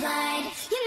blood. You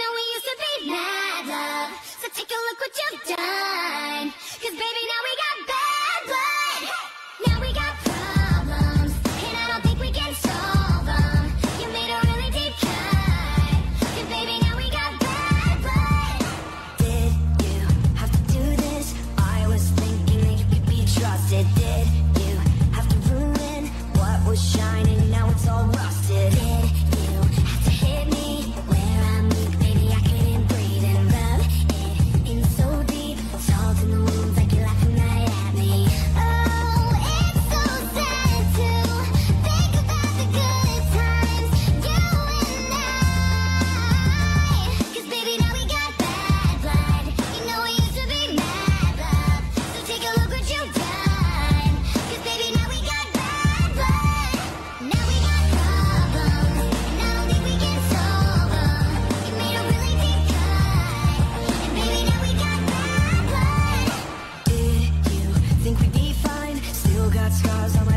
got scars on my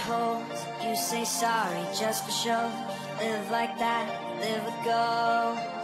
holes. You say sorry just for show. Live like that, live with gold.